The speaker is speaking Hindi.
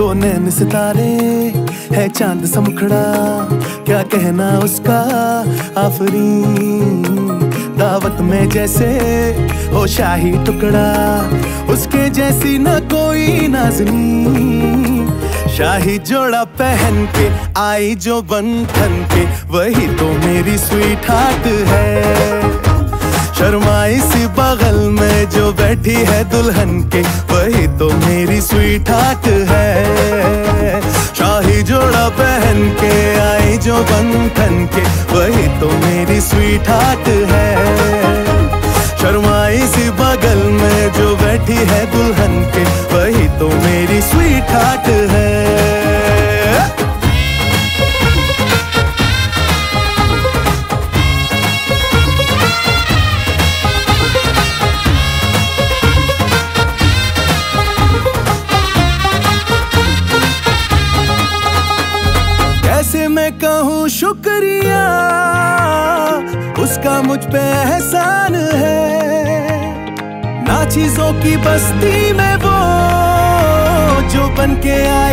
नैन सितारे है चाँद समखड़ा, क्या कहना उसका आफरी? दावत में जैसे हो शाही टुकड़ा, उसके जैसी न कोई नाजनी। शाही जोड़ा पहन के आई जो बंधन के, वही तो मेरी स्वीट हार्ट है। शर्माई सी बगल में जो बैठी है दुल्हन के, वही तो मेरी स्वीट हार्ट है। बंधन के, वही तो मेरी स्वीट हार्ट है। शर्माई सी बगल में जो बैठी है दुल्हन के शुक्रिया, उसका मुझ पे एहसान है। ना चीज़ों की बस्ती में वो, जो बन के है